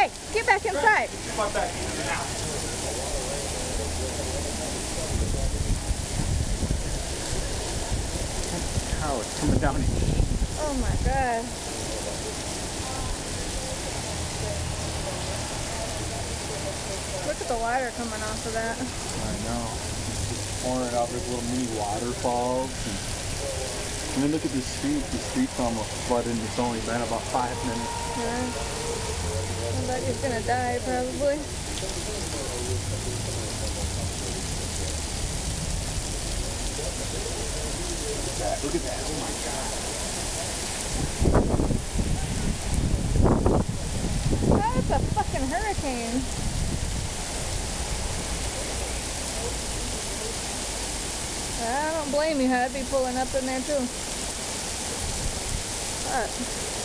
Hey, get back inside. Get back in now. Cow coming down here. Oh my god. Look at the water coming off of that. I know. Just pouring out these little mini waterfalls. And, and then look at the street. The street's almost flooded it's only been about five minutes. Yeah. Somebody's gonna die probably. Look at that. Oh my god. That's a fucking hurricane. I don't blame you. I'd be pulling up in there too. But